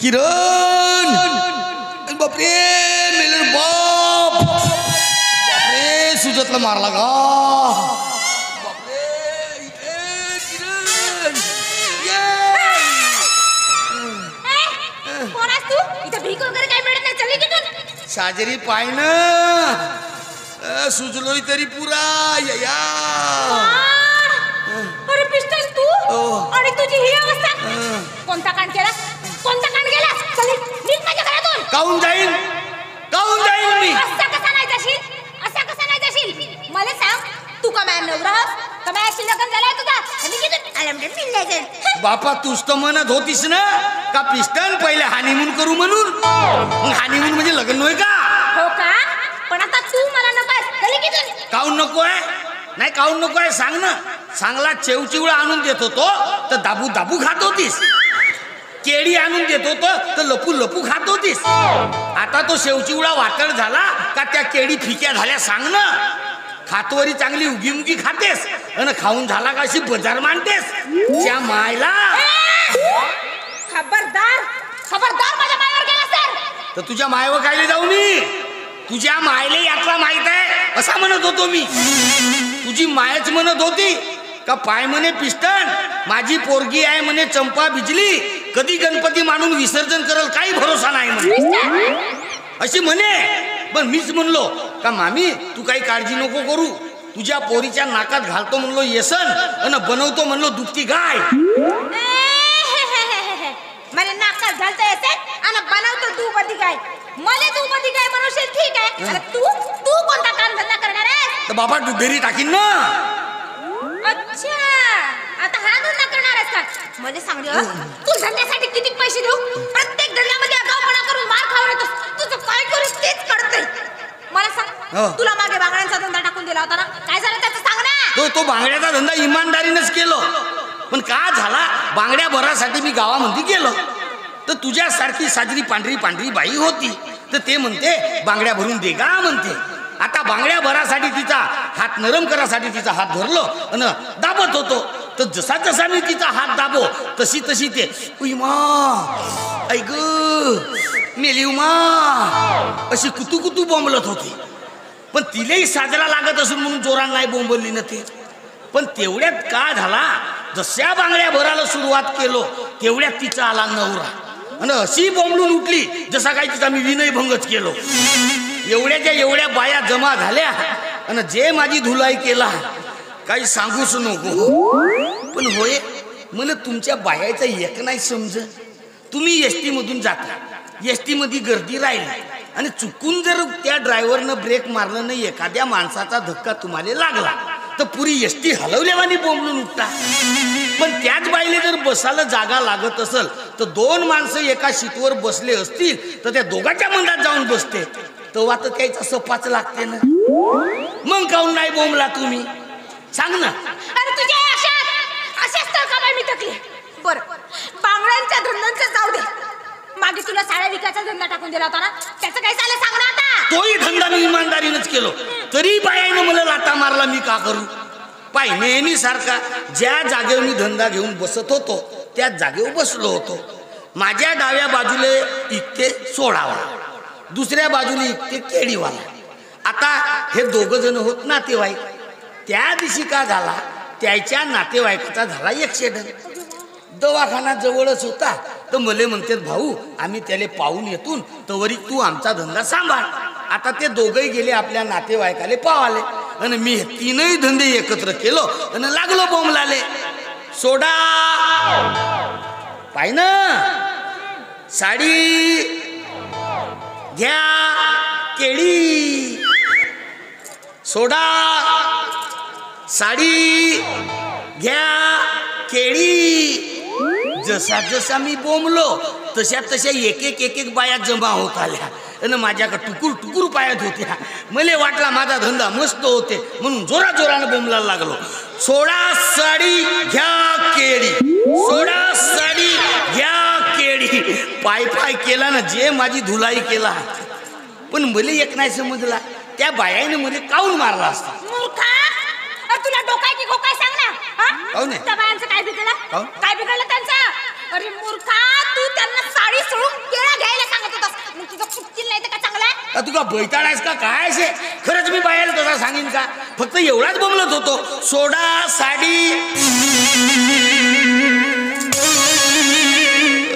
किरण बापरे मेले बाप बापरे सुजतला मारला का बापरे ए, किरण ये. कोणास तू इथं भीक वगैरे काय मिळत नाही चल निघून साजरी पाय ना अ, सुजलोय तरी पुरा या, या अरे पिस्टल तू हो. आणि तुझी ही अवस्था हं. कोणता कांड केला कोणता कांड केला चल निघ माझ्या घरातून काऊन जाईन. काऊन जाईन मी. असा कसा नाही जाशील? असा कसा नाही जाशील? मला सांग तू का माझ्या नवरा? का माझ्याशी लग्न झालाय तुझा? आणि आला म्हणजे पिल्ल्याचं. बापा तूच तर म्हणत होतीस ना का पिस्टन पहिले हानिमून करू म्हणून? मग हानिमून म्हणजे लग्न होय का? हो का? पण आता तू मला नकोस चल निघून काऊन नको आहे? नाही काऊन नको आहे? सांग ना. चांगला चिवचिवळा आणून देत होतो तर दाबू दाबू खात होतीस. केळी आणून देत होतो तर लपू लपू खात होतीस. आता तो शेवचिवळा वाटण झाला का त्या केळी फिक्या झाल्या सांग ना. खातवरी चांगली उगी उगी खातेस आणि खाऊन झाला का अशी बजार मांडतेस. त्या मायला. खबरदार खबरदार माझ्या मायावर गेला सर. तर तुझ्या मायवर कायले जाऊ मी? तुझ्या मायले यातला माहीत आहे असा म्हणत होतो मी. तुझी मायच म्हणत होती का पाय म्हणे पिस्टन माझी पोरगी आहे म्हणे चंपा बिजली कधी गणपती मानून विसर्जन करल काही भरोसा नाही म्हणे. अशी म्हणे. पण मीच म्हणलो का मामी तू काही काळजी नको करू. तुझ्या पोरीच्या नाकात घालतो म्हणलो येसन आणि बनवतो म्हणलो दुपती गाय. मला नाकात घालता येते आणि बनवतो तू कधी काय मला तू कधी काय बनवशील ठीक आहे. तू तू कोणता काम धंदा करणार आहेस? तर बाबा दुधेरी टाकीन ना. अच्छा आता हा धंदा करणार आहेस का मला सांग रे, तू धंद्यासाठी किती पैसे देऊ? प्रत्येक धंद्यामध्ये आगाऊपणा करून मार खाऊन येतोस तुझं काय करूस तेच कळतंय. मला हो. सांग तुला मागे बांगड्यांचा धंदा टाकून दिला होता ना? काय झालं त्याचं सांग ना. तो तो बांगड्याचा धंदा इमानदारीनेच केलो. पण का झाला? बांगड्या भरासाठी मी गावामध्ये गेलो. तर तुझ्यासारखी साजरी पांढरी पांढरी बाई होती. तर ते म्हणते बांगड्या भरून दे का म्हणते. आता बांगड्या भरासाठी तिचा हात नरम करासाठी तिचा हात धरलो. आणि दाबत होतो. तर जसा जसा मी तिचा हात दाबो तशी तशी ते उमा ऐक मेली उमा. अशी कुतू कुतू बोंबलत होती. पण तिलाही साजरा लागत असून म्हणून जोरान नाही बोंबलली ना ते. पण तेवढ्यात का झाला? जशा बांगड्या भरायला सुरुवात केलो तेवढ्यात तिचा आला नवरा. आणि अशी बोंबलून उठली जसा काय तिचा मी विनय भंगच केलो. एवढ्याच्या एवढ्या बाया जमा झाल्या आणि जे माझी धुलाई केला काही सांगूच नको. पण होय मला तुमच्या बायाचा एक नाही समज. तुम्ही एस मधून जाता. एसमध्ये गर्दी राहिली. आणि चुकून जर त्या ड्रायव्हरनं ब्रेक मारलं नाही एखाद्या माणसाचा धक्का तुम्हाला लागला तर पुरी एस टी हलवल्यावानी बोंबलून उठता. पण त्याच बाईले जर बसायला जागा लागत असेल तर दोन माणसं एका शीटवर बसले असतील तर त्या दोघांच्या मनात जाऊन बसते. तेव्हा तर त्याचा सपाच लागते ना. मग काऊन नाही बोंबला तुम्ही? सांग ना. अरे तुझ्या अशात. अशाच बाई मी थकली बर. बांगड्यांच्या धंद्यांचं जाऊ दे. मागे तुला साड्या विकायचा धंदा टाकून दिला होता ना? त्याचं काय झालं सांग ना आता. तोही धंदा मी इमानदारीनंच केलो. तरी बायानं मला लाता मारला मी का करू? पाय नेहमी सारखा ज्या जागेवर मी धंदा घेऊन बसत होतो त्याच जागेवर बसलो होतो. माझ्या डाव्या बाजूले इकते सोडावा दुसऱ्या बाजूला इकते केळीवाला. आता हे दोघ जण होत नातेवाईक. त्या दिवशी का झाला? त्याच्या नातेवाईकाचा झाला ऍक्सिडेंट दवाखाना जवळच होता. तर मले म्हणतात भाऊ आम्ही त्याला पाहून येतून तवरी तू आमचा धंदा सांभाळ. आता ते दोघही गेले आपल्या नातेवाईकाले पावाले आणि मी तीनही धंदे एकत्र केलो आणि लागलो बोंबलाले. सोडा! पाय ना. साडी घ्या. केळी. सोडा! साडी घ्या केळी. जसा जसा मी बोंबलो तशा तशा एक एक एक एक बाया जमा होत आल्या. आणि माझ्याकडे टुकूर टुकूर पायात होत्या. मला वाटला माझा धंदा मस्त होते म्हणून जोरा जोरानं बोंबलायला लागलो. सोडा साडी घ्या केळी. सोडा साडी घ्या केळी. पाय पाय केला ना जे माझी धुलाई केला. पण मला एक नाही समजला. त्या बायाने मला काऊन मारला असता? तुला डोकाय की गोकाय सांग ना हा? काहून? त्या बायांचं काय बिघडलं? काहून? काय बिघडलं त्यांचं? अरे मूर्खा तू त्यांना साडी सोडून केळा घ्यायला सांगत होतास. मग तुझं कुठतील नाही तर काय चांगलं आहे? का तुका बैताड आहेस का? काय हे? खरंच मी बायाला तसा सांगेन का? फक्त एवढाच बोमलत होतो. सोडा साडी.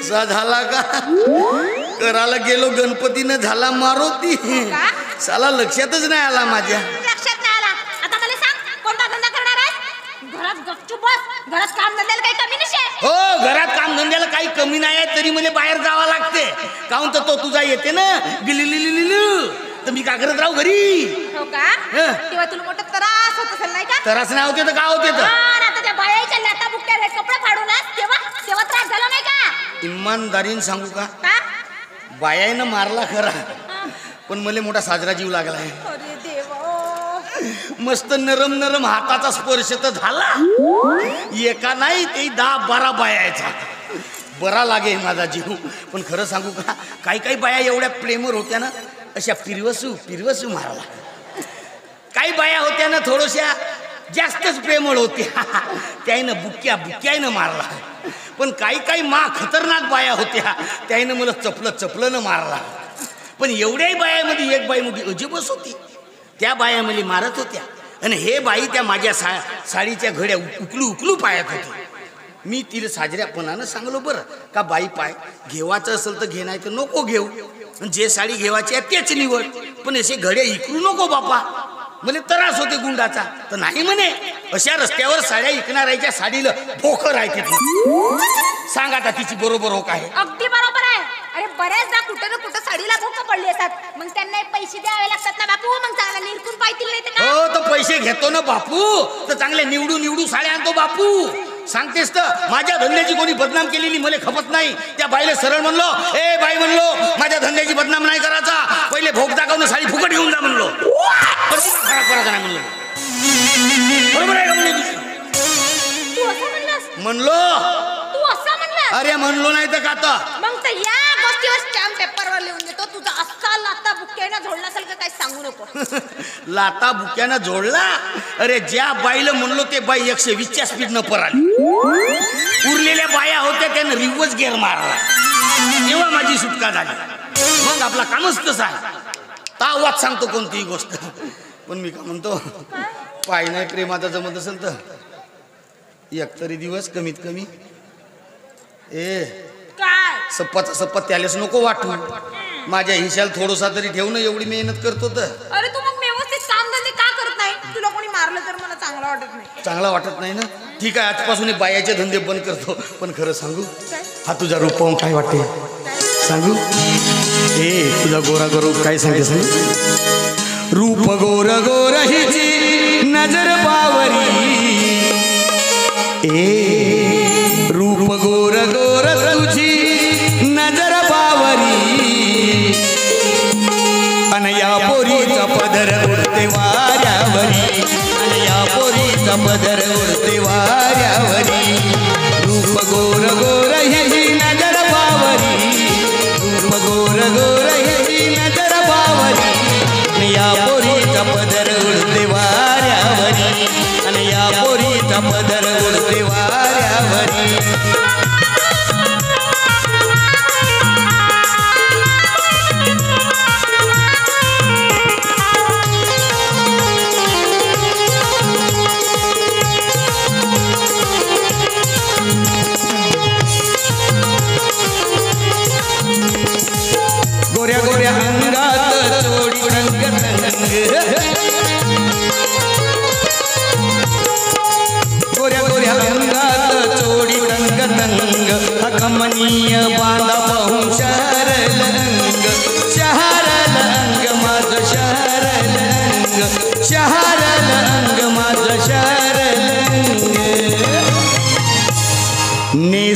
असा झाला का? करायला गेलो गणपतीनं झाला मारुती. का? साला लक्षातच नाही आला माझ्या लक्षात नाही आला आता मला सांग कोणता धंदा करणार आहेस घरात गपचूप बस घरात काम धंद्याला काही कमी नशे हो घरात काम धंद्याला काही कमी नाही आहे तरी मला बाहेर जावं लागते. काहून तर तो तुझा येते ना? गिलिलिलिलिलु तर मी का करत राहू घरी? हो का? हं. तेव्हा तुला मोठा त्रास होत असेल नाही का? तरच नाही होते तर का होते तर हा, आता त्या बायाच्या कपडे फाडूनच तेव्हा तेव्हा त्रास झाला नाही का? इमानदारीने सांगू का? का बायानं मारला खरा हा. पण मला मोठा साजरा जीव लागलाय. अरे देवा मस्त नरम नरम हाताचा स्पर्श तर झाला. एका नाही ते दहा बारा बायाचा. बरा लागे माझा जीव. पण खरं सांगू का काही काही बाया एवढ्या प्रेमर होत्या ना अशा पिरवसू पिरवसू मारला काही बाया होत्या ना थोड्याशा जास्तच प्रेमळ होत्या. त्याईनं बुक्या बुक्यानं मारला. पण काही काही मा खतरनाक बाया होत्या त्याईनं मला चपलं चपलं मारला. पण एवढ्याही बायामध्ये एक बाई मोठी अजिबच होती. त्या बाया मला मारत होत्या. आणि हे बाई त्या माझ्या सा साडीच्या घड्या उकलू उकलू पायात होती. मी तिला साजऱ्यापणानं सांगलो बरं का बाई पाय घेवायचं असेल तर घे नाही तर नको घेऊ. जे साडी घेवायची आहे तेच निवड. पण असे घडे इकरू नको बापा. म्हणे त्रास होते गुंडाचा. तर नाही म्हणे अशा रस्त्यावर साड्या इकणाऱ्याच्या साडीला भोकर आहे तिथे. सांग आता तिची बरोबर हो काय. अगदी बरोबर आहे. अरे बऱ्याचदा कुठं ना कुठं साडीला भोक पडली असतात. मग त्यांना पैसे द्यावे लागतात ना बापू मग चांगला निरकून पाहतील नाही तर काय हो तर पैसे घेतो ना बापू? तर चांगले निवडू निवडू साड्या आणतो बापू. सांगतेस तर माझ्या धंद्याची कोणी बदनाम केलेली मला खपत नाही. त्या बाईला सरळ म्हणलो ए बाई म्हणलो माझ्या धंद्याची बदनाम नाही करायचा. पहिले भोग दाखवून साडी फुकट घेऊन जा म्हणलो. पण खराब करायचा नाही म्हणलो. बरोबर आहे का म्हणलो अरे म्हणलो नाही तर का आता मग तर या गोष्टीवर स्टॅम्प पेपरवर लिहून देतो तुझा असा लाता बुक्यानं झोडला असेल का काही सांगू नको. लाता बुक्यानं जोडला अरे ज्या बाईला म्हणलो ते बाई एकशे वीसच्या स्पीडनं पराली. उरलेल्या बाया होत्या त्यानं रिवर्स गेअर मारला. तेव्हा माझी सुटका झाली. मग आपला कामच तसा आहे. तावात सांगतो कोणतीही गोष्ट. पण मी का म्हणतो पाय नाही प्रेमाचा जमत असेल तर. एक तरी दिवस कमीत कमी. ए काय? सप्पाचा सप्पा त्यालाच नको वाटू. माझ्या हिशाला थोडंसा तरी ठेव ना एवढी मेहनत करतो तर. अरे तू मग व्यवस्थित काम धंदे का करत नाही? तुला कोणी मारलं तर मला चांगलं वाटत नाही. चांगला वाटत नाही ना? ठीक आहे आजपासून हे बायाचे धंदे बंद करतो. पण खरं सांगू हा तुझा रूप पाहून काय वाटते? सांगू? ए तुझा गोरा गोर काय सांगते सांग? रूप गोर गोर हिची नजर बावरी ए रूप गोर पोरीचा पदर उडते वाऱ्यावरी रूप गोर गोर ही नजर पावरी रूप गोर गोर ही नजर पावरी अन या पोरीचा पदर उडते वाऱ्यावरी आणि या पोरीचा पदर उडते वाऱ्यावरी.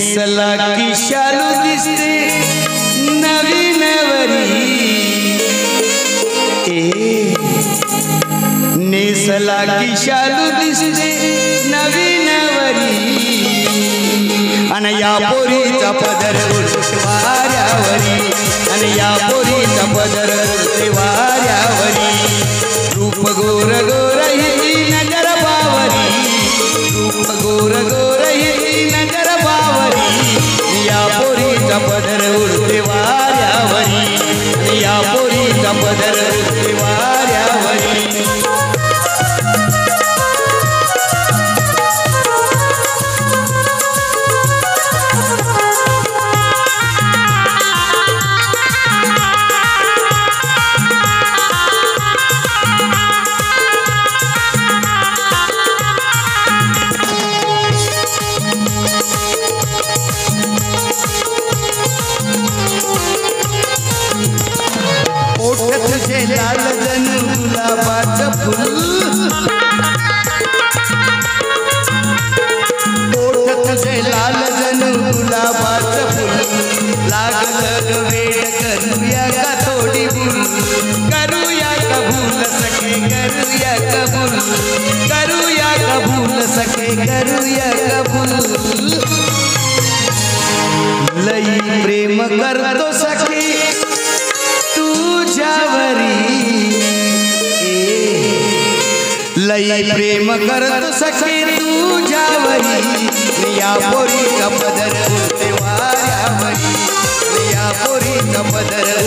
नेसला की शालू दिसते नवी नवरी ए नेसला की शालू दिसते नवी नवरी आणि या पोरीचा पदर वाऱ्यावरी आणि या पोरीचा पदर ओठ से लाल जन गुलाबा का फूल। ओठ से लाल जन गुलाबा का फूल। लागल वेट करूया का थोड़ी भूल। करूया का भूल सके, करूया का भूल। करूया का भूल सके, करूया का भूल। लई प्रेम कर दो लई प्रेम करत सखे तुझ्यावरी. या पोरीचा बदल वाऱ्यावरी या पोरीचा बदल